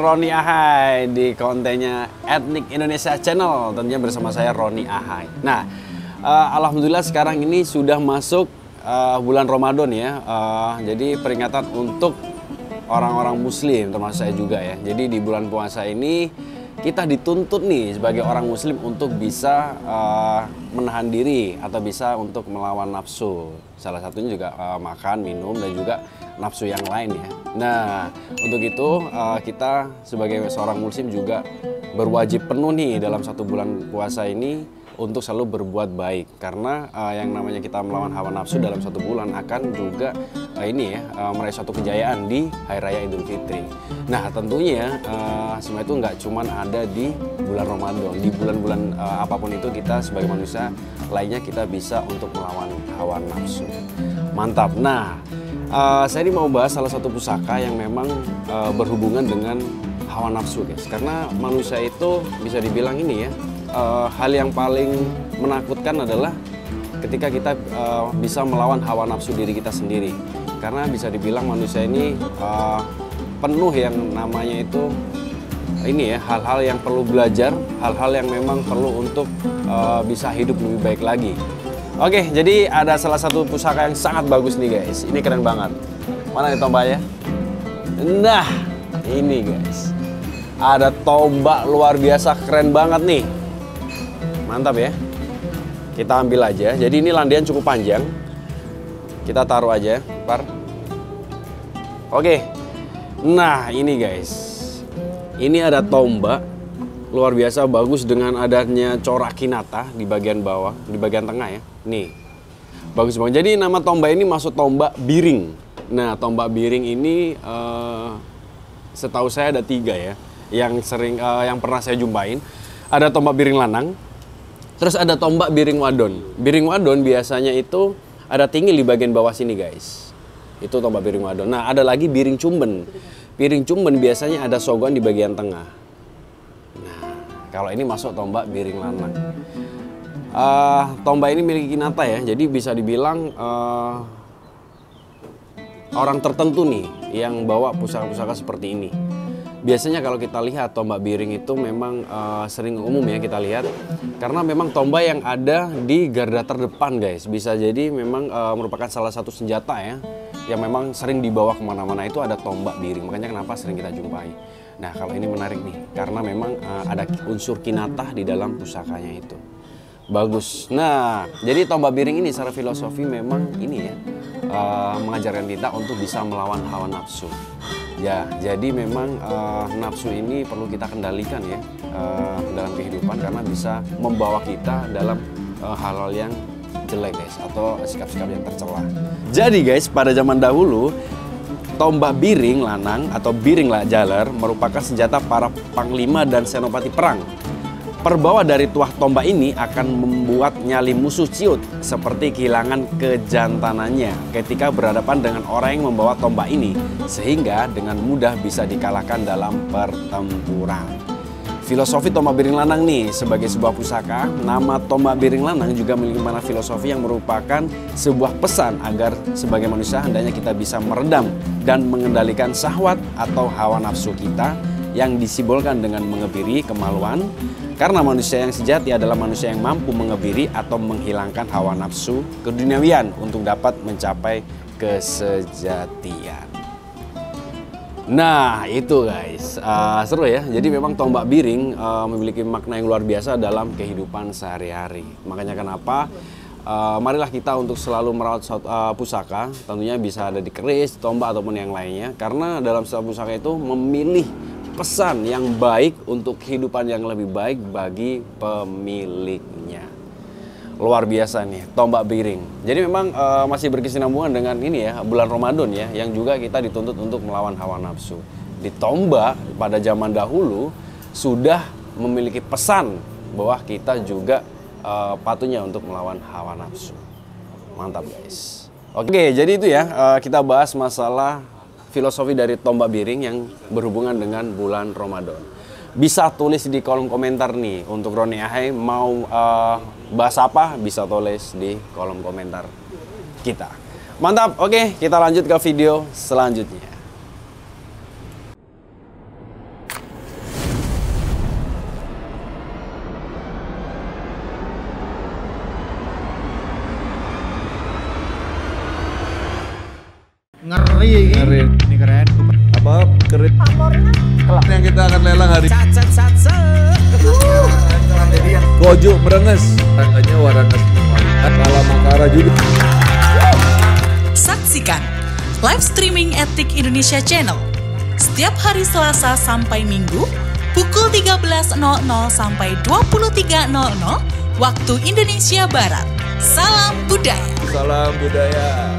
Roni Ahai di kontennya Etnik Indonesia Channel tentunya bersama saya Roni Ahai. Nah, uh, alhamdulillah sekarang ini sudah masuk uh, bulan Ramadan ya. Uh, jadi peringatan untuk orang-orang muslim termasuk saya juga ya. Jadi di bulan puasa ini kita dituntut nih sebagai orang muslim untuk bisa uh, menahan diri atau bisa untuk melawan nafsu. Salah satunya juga uh, makan, minum dan juga nafsu yang lain ya. Nah, untuk itu uh, kita sebagai seorang muslim juga berwajib penuh nih dalam satu bulan puasa ini untuk selalu berbuat baik karena uh, yang namanya kita melawan hawa nafsu dalam satu bulan akan juga uh, ini ya uh, meraih suatu kejayaan di Hari Raya Idul Fitri. Nah tentunya uh, semua itu nggak cuma ada di bulan Ramadan, di bulan-bulan uh, apa pun itu kita sebagai manusia lainnya kita bisa untuk melawan hawa nafsu. Mantap. Nah uh, saya ini mau bahas salah satu pusaka yang memang uh, berhubungan dengan hawa nafsu guys karena manusia itu bisa dibilang ini ya uh, hal yang paling menakutkan adalah ketika kita uh, bisa melawan hawa nafsu diri kita sendiri. Karena bisa dibilang manusia ini uh, penuh yang namanya itu ini ya hal-hal yang perlu belajar hal-hal yang memang perlu untuk uh, bisa hidup lebih baik lagi. Oke jadi ada salah satu pusaka yang sangat bagus nih guys. Ini keren banget. Mana nih tombaknya? Nah ini guys. Ada tombak luar biasa keren banget nih mantap ya. Kita ambil aja. Jadi ini landian cukup panjang. Kita taruh aja par. Oke. Nah ini guys. Ini ada tombak. Luar biasa bagus dengan adanya corak kinata di bagian bawah di bagian tengah ya. Nih. Bagus banget. Jadi nama tombak ini masuk tombak biring. Nah tombak biring ini uh, setahu saya ada tiga ya yang sering uh, yang pernah saya jumpain. Ada tombak biring lanang Terus ada tombak biring wadon. Biring wadon biasanya itu ada tinggi di bagian bawah sini guys. Itu tombak biring wadon. Nah ada lagi biring cumben. Biring cumben biasanya ada sogon di bagian tengah. Nah kalau ini masuk tombak biring lanang. Uh, tombak ini milik Kinata ya, jadi bisa dibilang uh, orang tertentu nih yang bawa pusaka-pusaka seperti ini biasanya kalau kita lihat tombak biring itu memang uh, sering umum ya kita lihat. Karena memang tombak yang ada di garda terdepan guys. Bisa jadi memang uh, merupakan salah satu senjata ya yang memang sering dibawa ke mana-mana. Itu ada tombak biring. Makanya kenapa sering kita jumpai. Nah kalau ini menarik nih. Karena memang uh, ada unsur kinatah di dalam pusakanya itu. Bagus. Nah jadi tombak biring ini secara filosofi memang ini ya uh, mengajarkan kita untuk bisa melawan hawa nafsu Ya, jadi memang uh, nafsu ini perlu kita kendalikan ya uh, dalam kehidupan karena bisa membawa kita dalam uh, hal-hal yang jelek guys atau sikap-sikap yang tercela. Jadi guys, pada zaman dahulu tombak biring lanang atau biring lah jaler merupakan senjata para panglima dan senopati perang Perbawa dari tuah tombak ini akan membuat nyali musuh ciut seperti kehilangan kejantanannya ketika berhadapan dengan orang yang membawa tombak ini sehingga dengan mudah bisa dikalahkan dalam pertempuran. Filosofi tombak biring lanang nih sebagai sebuah pusaka, nama tombak biring lanang juga memiliki mana filosofi yang merupakan sebuah pesan agar sebagai manusia hendaknya kita bisa meredam dan mengendalikan syahwat atau hawa nafsu kita yang disimbolkan dengan mengebiri kemaluan, karena manusia yang sejati adalah manusia yang mampu mengebiri atau menghilangkan hawa nafsu keduniawian untuk dapat mencapai kesejatian. Nah itu guys, uh, seru ya. Jadi memang tombak biring uh, memiliki makna yang luar biasa dalam kehidupan sehari-hari. Makanya kenapa uh, marilah kita untuk selalu merawat uh, pusaka, tentunya bisa ada di keris, tombak ataupun yang lainnya. Karena dalam setiap pusaka itu memilih pesan yang baik untuk kehidupan yang lebih baik bagi pemiliknya. Luar biasa nih, tombak biring. Jadi memang uh, masih berkesinambungan dengan ini ya, bulan Ramadan ya, yang juga kita dituntut untuk melawan hawa nafsu. Di tombak pada zaman dahulu sudah memiliki pesan bahwa kita juga uh, patuhnya untuk melawan hawa nafsu. Mantap guys. Oke, jadi itu ya, uh, kita bahas masalah filosofi dari tombak biring yang berhubungan dengan bulan Ramadan. Bisa tulis di kolom komentar nih untuk Roni Ahai mau uh, bahas apa bisa tulis di kolom komentar kita. Mantap, oke kita lanjut ke video selanjutnya. Ngeri ini. Ngeri. Ini keren. Apa kerit yang kita akan lelang hari Gojo merenges Rangkanya warangas Kala Makara juga Saksikan live streaming Etik Indonesia Channel setiap hari Selasa sampai Minggu pukul 13.00 sampai 23.00 waktu Indonesia Barat. Salam budaya. Salam budaya